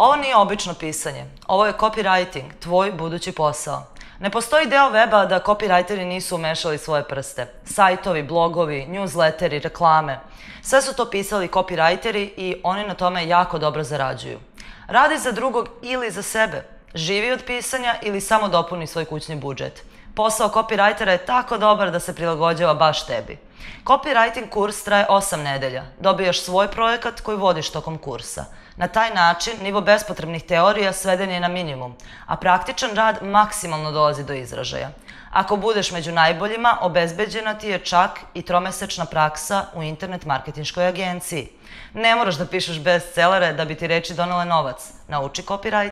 Ovo nije obično pisanje. Ovo je copywriting, tvoj budući posao. Ne postoji deo weba da copywriteri nisu umešali svoje prste. Sajtovi, blogovi, newsletteri, reklame. Sve su to pisali copywriteri i oni na tome jako dobro zarađuju. Radi za drugog ili za sebe. Živi od pisanja ili samo dopuni svoj kućni budžet. Posao copywritera je tako dobar da se prilagođava baš tebi. Copywriting kurs traje 8 nedelja. Dobijaš svoj projekat koji vodiš tokom kursa. Na taj način nivo bespotrebnih teorija sveden je na minimum, a praktičan rad maksimalno dolazi do izražaja. Ako budeš među najboljima, obezbeđena ti je čak i tromesečna praksa u internet marketinškoj agenciji. Ne moraš da pišeš bestsellere da bi ti reči donale novac. Nauči copywriting.